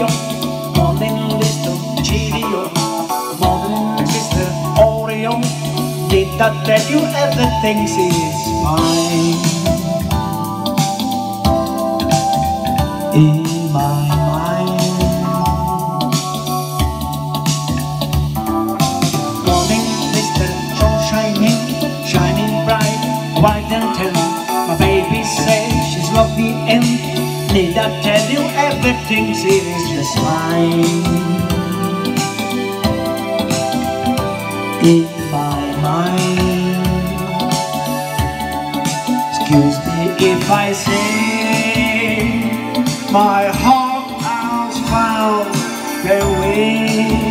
Morning Morning Orion Did I tell you everything is mine In my mind. Morning Mr. so shining Shining bright. Why don't My baby says she's lovely and need I tell you everything is just fine. in my mind. Excuse me if I say my heart has found their wings,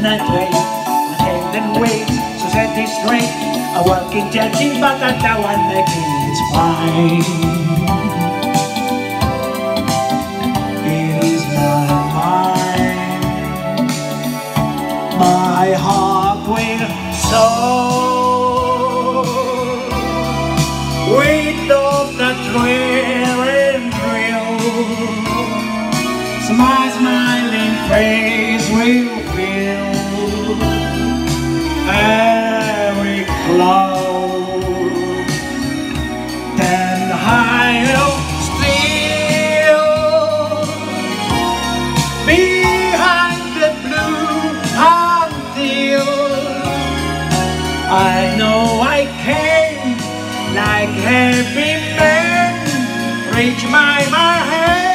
can I wait? I take and wait, so set it straight. I work in judging, but that's how I'm making it fine. It is my mind, my heart will soar. Wait of the thrill and So my smiling face will fill Every cloud Then higher still. Behind the blue until I know I can, like happy men, reach my, my hand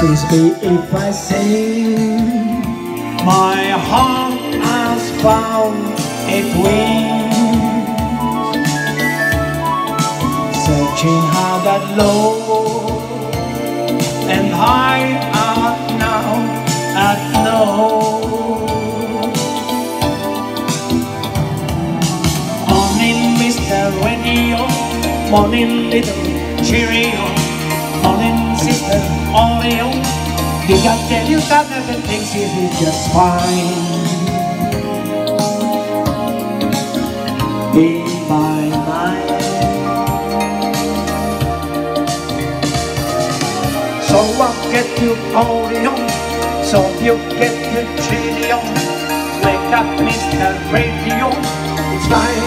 Excuse me if I say my heart has found its wings, searching hard and low and high out now at no. Morning, Mr. Radio, morning, little Cheerio, Did I tell you that everything's is just fine? In my mind. So I'll get you Oreo, so you get your Cheerio. Wake up, Mr. Radio. It's fine,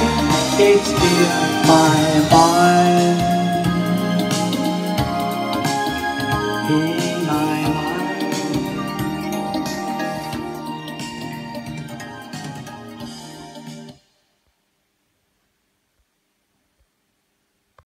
it's in my mind.